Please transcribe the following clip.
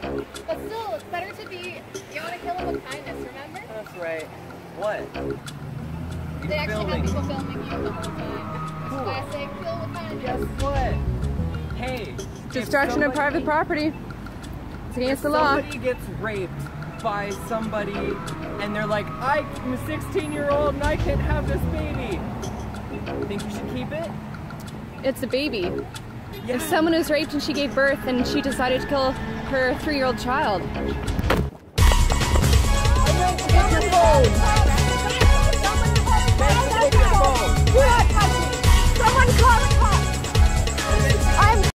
But still, it's better to be, you want to kill him with kindness, remember? That's right. What? You're they actually filming. people filming you the whole time. Cool. Classic, kill with kindness. Guess what? Hey. Destruction of private property. It's against the law. Somebody gets raped by somebody and they're like, I'm a 16 year old and I can't have this baby. Think you should keep it? It's a baby. If someone was raped and she gave birth and she decided to kill her three-year-old child.